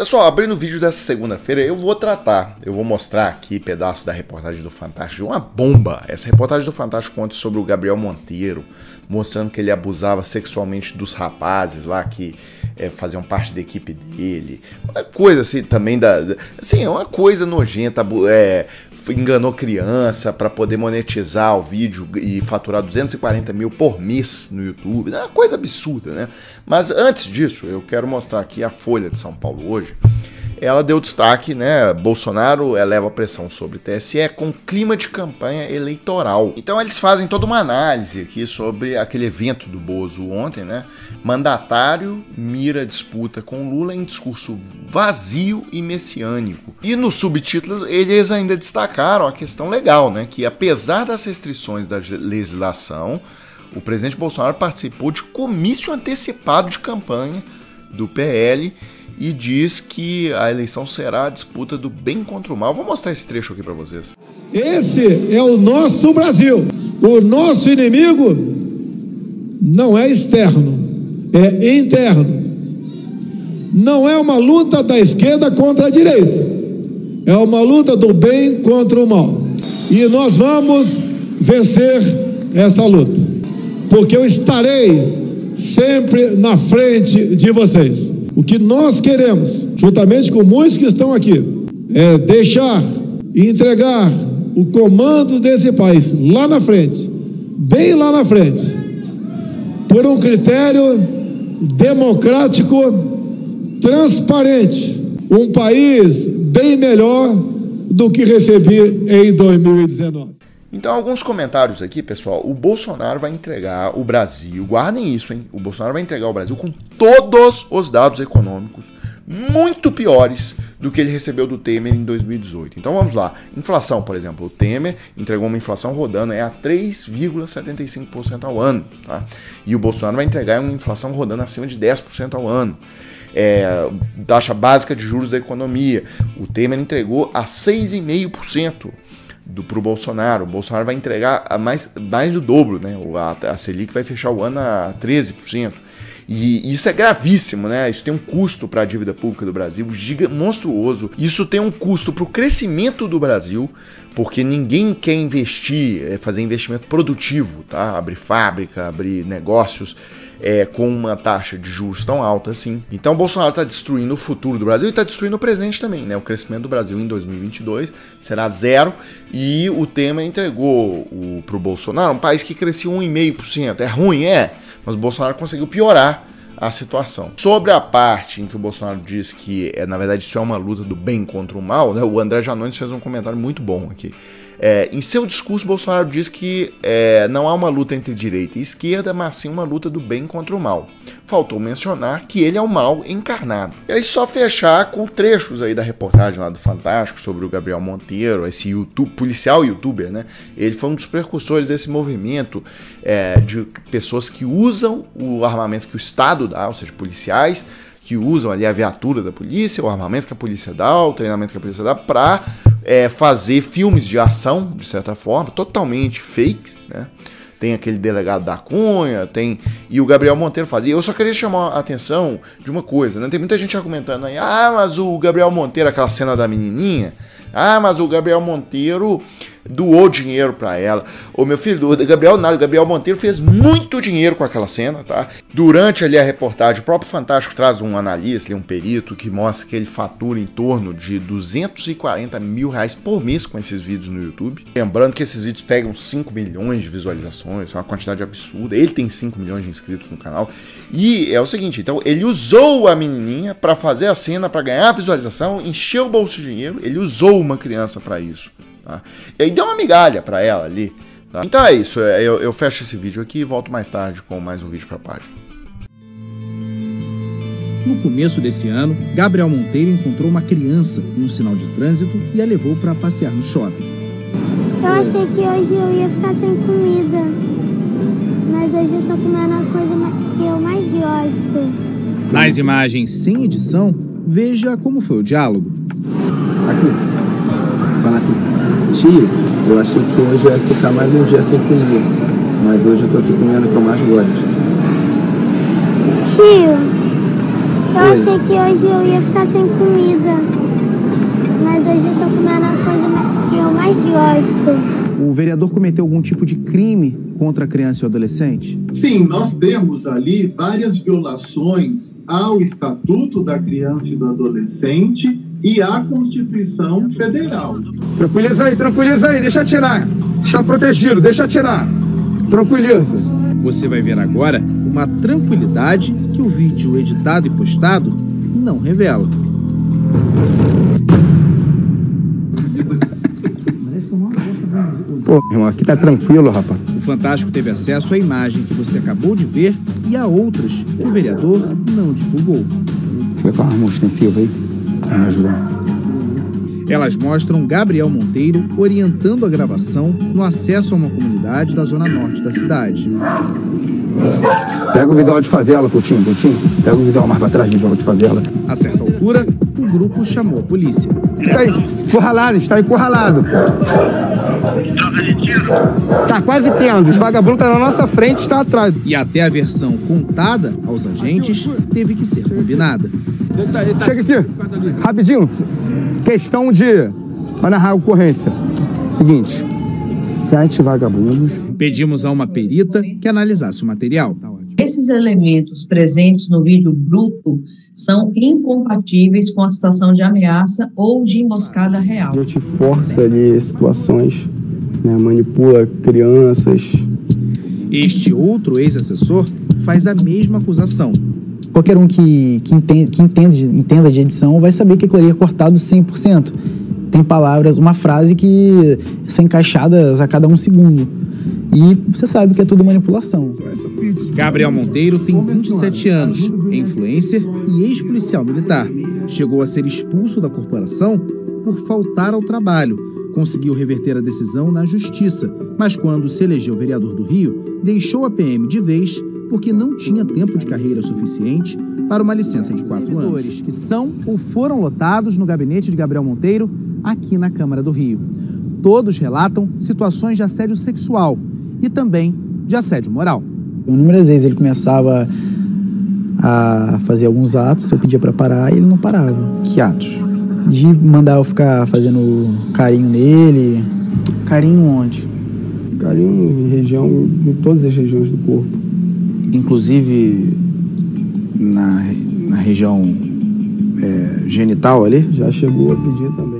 Pessoal, abrindo o vídeo dessa segunda-feira, eu vou tratar, eu vou mostrar aqui pedaços da reportagem do Fantástico, uma bomba. Essa reportagem do Fantástico conta sobre o Gabriel Monteiro, mostrando que ele abusava sexualmente dos rapazes lá que é, faziam parte da equipe dele. Uma coisa assim também da. Assim, uma coisa nojenta, é, enganou criança para poder monetizar o vídeo e faturar 240 mil por mês no YouTube. É uma coisa absurda, né? Mas antes disso, eu quero mostrar aqui a Folha de São Paulo hoje. Ela deu destaque, né? Bolsonaro eleva pressão sobre TSE com clima de campanha eleitoral. Então eles fazem toda uma análise aqui sobre aquele evento do Bozo ontem, né? Mandatário mira disputa com Lula em discurso vazio e messiânico. E no subtítulo eles ainda destacaram a questão legal, né? Que apesar das restrições da legislação, o presidente Bolsonaro participou de comício antecipado de campanha do PL e diz que a eleição será a disputa do bem contra o mal. Vou mostrar esse trecho aqui para vocês. Esse é o nosso Brasil. O nosso inimigo não é externo, é interno. Não é uma luta da esquerda contra a direita, é uma luta do bem contra o mal. E nós vamos vencer essa luta, porque eu estarei sempre na frente de vocês. O que nós queremos, juntamente com muitos que estão aqui, é deixar e entregar o comando desse país lá na frente, bem lá na frente, por um critério democrático, transparente, um país bem melhor do que recebi em 2019. Então, alguns comentários aqui, pessoal. O Bolsonaro vai entregar o Brasil, guardem isso, hein? O Bolsonaro vai entregar o Brasil com todos os dados econômicos muito piores do que ele recebeu do Temer em 2018. Então vamos lá. Inflação, por exemplo, o Temer entregou uma inflação rodando é a 3,75% ao ano, tá? E o Bolsonaro vai entregar uma inflação rodando acima de 10% ao ano. É, taxa básica de juros da economia. O Temer entregou a 6,5% para o Bolsonaro. O Bolsonaro vai entregar a mais, mais do dobro, né? A, a Selic vai fechar o ano a 13%. E isso é gravíssimo, né? Isso tem um custo para a dívida pública do Brasil giga monstruoso. Isso tem um custo para o crescimento do Brasil, porque ninguém quer investir, é, fazer investimento produtivo, tá? Abrir fábrica, abrir negócios. É, com uma taxa de juros tão alta assim. Então, o Bolsonaro está destruindo o futuro do Brasil e está destruindo o presente também. Né? O crescimento do Brasil em 2022 será zero e o Temer entregou para o Bolsonaro um país que crescia 1,5%. É ruim, é mas o Bolsonaro conseguiu piorar a situação. Sobre a parte em que o Bolsonaro diz que, é, na verdade, isso é uma luta do bem contra o mal, né, o André Janones fez um comentário muito bom aqui. É, em seu discurso, Bolsonaro diz que é, não há uma luta entre direita e esquerda, mas sim uma luta do bem contra o mal. Faltou mencionar que ele é o mal encarnado. E aí só fechar com trechos aí da reportagem lá do Fantástico sobre o Gabriel Monteiro, esse YouTube, policial youtuber, né? Ele foi um dos precursores desse movimento é, de pessoas que usam o armamento que o Estado dá, ou seja, policiais, que usam ali a viatura da polícia, o armamento que a polícia dá, o treinamento que a polícia dá, para é, fazer filmes de ação, de certa forma, totalmente fakes, né? Tem aquele delegado da Cunha, tem. E o Gabriel Monteiro fazia. Eu só queria chamar a atenção de uma coisa, né? Tem muita gente argumentando aí, ah, mas o Gabriel Monteiro, aquela cena da menininha. Ah, mas o Gabriel Monteiro doou dinheiro para ela. O meu filho, o Gabriel nada, o Gabriel Monteiro fez muito dinheiro com aquela cena, tá? Durante ali a reportagem, o próprio Fantástico traz um analista, um perito, que mostra que ele fatura em torno de 240 mil reais por mês com esses vídeos no YouTube. Lembrando que esses vídeos pegam 5 milhões de visualizações, é uma quantidade absurda. Ele tem 5 milhões de inscritos no canal. E é o seguinte, então ele usou a menininha para fazer a cena, para ganhar visualização, encher o bolso de dinheiro, ele usou uma criança para isso. Tá? E aí deu uma migalha para ela ali. Tá? Então é isso, é, eu, eu fecho esse vídeo aqui e volto mais tarde com mais um vídeo para a página. No começo desse ano, Gabriel Monteiro encontrou uma criança em um sinal de trânsito e a levou para passear no shopping. Eu achei que hoje eu ia ficar sem comida, mas hoje eu tô comendo a coisa que eu mais gosto. Nas imagens sem edição, veja como foi o diálogo. Aqui fala assim, tio, eu achei que hoje ia ficar mais um dia sem comer, mas hoje eu tô aqui comendo o que eu mais gosto. Tio, Eu achei que hoje eu ia ficar sem comida. Mas hoje eu tô comendo a coisa que eu mais gosto. O vereador cometeu algum tipo de crime contra a criança e o adolescente? Sim, nós temos ali várias violações ao Estatuto da Criança e do Adolescente e à Constituição Federal. Tranquiliza aí, tranquiliza aí, deixa atirar. Está protegido, deixa atirar. Tranquiliza. Você vai ver agora uma tranquilidade que o vídeo editado e postado não revela. Pô, irmão, aqui tá tranquilo, rapaz. O Fantástico teve acesso à imagem que você acabou de ver e a outras que o vereador não divulgou. Foi com a arma extensiva aí. Ajudar. Elas mostram Gabriel Monteiro orientando a gravação no acesso a uma comunidade da zona norte da cidade. Pega o visual de favela, Coutinho, Coutinho. Pega o visual mais pra trás, visual de favela. A certa altura, o grupo chamou a polícia. Está aí, encurralado, está encurralado. Tá quase tendo. Os vagabundos estão na nossa frente, está atrás. E até a versão contada aos agentes teve que ser combinada. Chega aqui, rapidinho. Questão de. Vai narrar a ocorrência. Seguinte: sete vagabundos. Pedimos a uma perita que analisasse o material. Esses elementos presentes no vídeo bruto são incompatíveis com a situação de ameaça ou de emboscada real. A gente força ali situações, né, manipula crianças. Este outro ex-assessor faz a mesma acusação. Qualquer um que, que, entende, que entende, entenda de edição vai saber que aquilo ali é cortado 100%. Tem palavras, uma frase que são encaixadas a cada um segundo. E você sabe que é tudo manipulação. Gabriel Monteiro tem 27 anos, é influencer e ex-policial militar. Chegou a ser expulso da corporação por faltar ao trabalho. Conseguiu reverter a decisão na justiça, mas quando se elegeu vereador do Rio, deixou a PM de vez porque não tinha tempo de carreira suficiente para uma licença de quatro anos. que são ou foram lotados no gabinete de Gabriel Monteiro aqui na Câmara do Rio. Todos relatam situações de assédio sexual e também de assédio moral. Inúmeras vezes ele começava a fazer alguns atos, eu pedia para parar e ele não parava. Que atos? De mandar eu ficar fazendo carinho nele. Carinho onde? Carinho em região, em todas as regiões do corpo. Inclusive na, na região é, genital ali? Já chegou a pedir também.